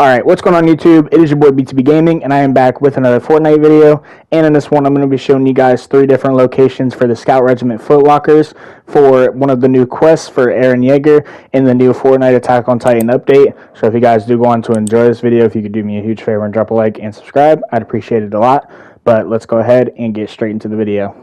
Alright, what's going on YouTube? It is your boy BTB Gaming, and I am back with another Fortnite video. And in this one, I'm going to be showing you guys three different locations for the Scout Regiment Footlockers for one of the new quests for Eren Jaeger in the new Fortnite Attack on Titan update. So if you guys do go on to enjoy this video, if you could do me a huge favor and drop a like and subscribe, I'd appreciate it a lot. But let's go ahead and get straight into the video.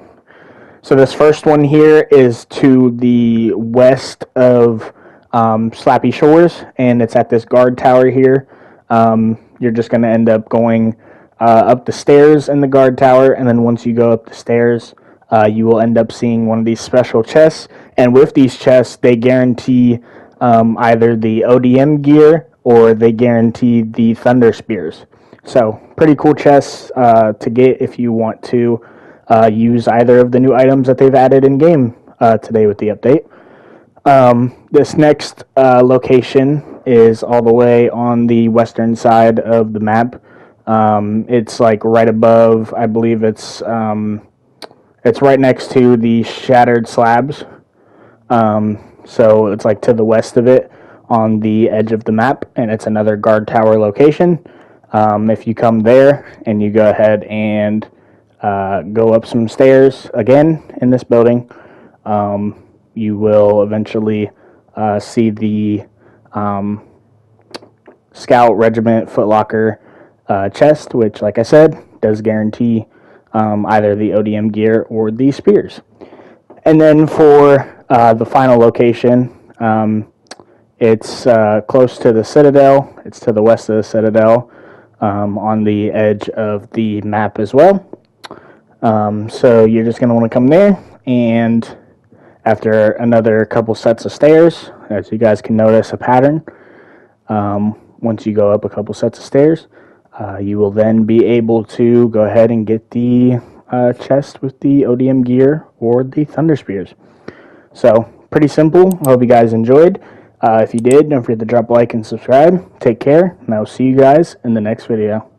So this first one here is to the west of um, Slappy Shores, and it's at this guard tower here. Um, you're just going to end up going uh, up the stairs in the guard tower, and then once you go up the stairs, uh, you will end up seeing one of these special chests. And with these chests, they guarantee um, either the ODM gear or they guarantee the Thunder Spears. So, pretty cool chests uh, to get if you want to uh, use either of the new items that they've added in game uh, today with the update. Um, this next uh, location is all the way on the western side of the map. Um, it's like right above, I believe it's um, it's right next to the shattered slabs. Um, so it's like to the west of it on the edge of the map, and it's another guard tower location. Um, if you come there and you go ahead and uh, go up some stairs again in this building, um, you will eventually uh, see the um, Scout Regiment Footlocker uh, chest, which, like I said, does guarantee um, either the ODM gear or the spears. And then for uh, the final location, um, it's uh, close to the Citadel. It's to the west of the Citadel um, on the edge of the map as well. Um, so you're just going to want to come there and after another couple sets of stairs, as you guys can notice a pattern, um, once you go up a couple sets of stairs, uh, you will then be able to go ahead and get the uh, chest with the ODM gear or the Thunder Spears. So, pretty simple. I hope you guys enjoyed. Uh, if you did, don't forget to drop a like and subscribe. Take care, and I will see you guys in the next video.